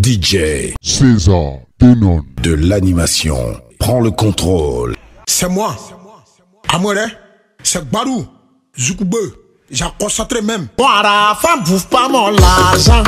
DJ César Denon. de l'animation prend le contrôle. C'est moi. Amore, c'est Barou Zoukoube. J'ai concentré même. Bon, à la fin, bouffe pas mon l'argent.